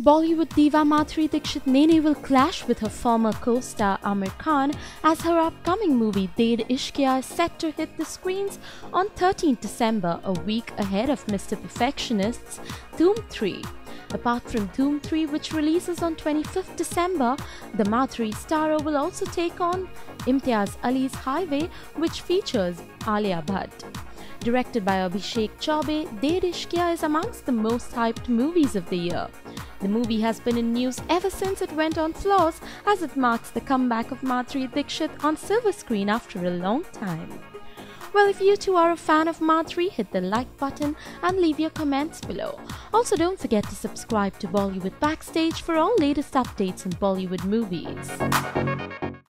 Bollywood diva Madhuri Dixit Nene will clash with her former co-star Aamir Khan as her upcoming movie Dedh Ishqiya is set to hit the screens on 13 December, a week ahead of Mr. Perfectionist's Dhoom 3. Apart from Dhoom 3 which releases on 25th December, the Madhuri starrer will also take on Imtiaz Ali's Highway which features Alia Bhatt. Directed by Abhishek Chaubey, Dedh Ishqiya is amongst the most hyped movies of the year. The movie has been in news ever since it went on floors as it marks the comeback of Madhuri Dixit on silver screen after a long time. Well, if you too are a fan of Madhuri, hit the like button and leave your comments below. Also, don't forget to subscribe to Bollywood Backstage for all latest updates on Bollywood movies.